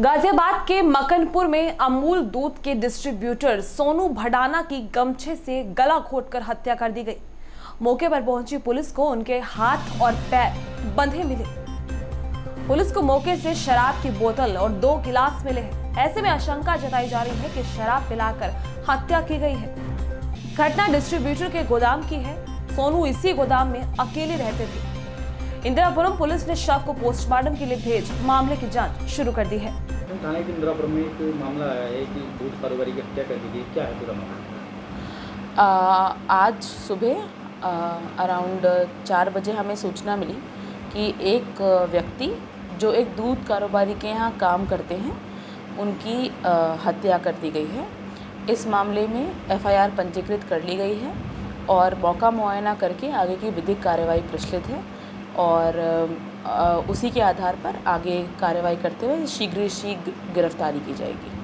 गाजियाबाद के मकनपुर में अमूल दूध के डिस्ट्रीब्यूटर सोनू भडाना की गमछे से गला घोटकर हत्या कर दी गई। मौके पर पहुँची पुलिस को उनके हाथ और पैर बंधे मिले। पुलिस को मौके से शराब की बोतल और दो गिलास मिले हैं। ऐसे में आशंका जताई जा रही है कि शराब पिलाकर हत्या की गई है। घटना डिस्ट्रीब्यूटर के गोदाम की है। सोनू इसी गोदाम में अकेले रहते थे। इंदिरापुरम पुलिस ने शव को पोस्टमार्टम के लिए भेज मामले की जाँच शुरू कर दी है। थाने के इंदिरापुरम में एक मामला आया है कि दूध कारोबारी की हत्या कर दी गई? क्या है पूरा मामला? आज सुबह अराउंड चार बजे हमें सूचना मिली कि एक व्यक्ति जो एक दूध कारोबारी के यहाँ काम करते हैं उनकी आ, हत्या कर दी गई है। इस मामले में एफआईआर पंजीकृत कर ली गई है और मौका मुआयना करके आगे की विधिक कार्रवाई प्रचलित है। और उसी के आधार पर आगे कार्रवाई करते हुए शीघ्र शीघ्र गिरफ्तारी की जाएगी।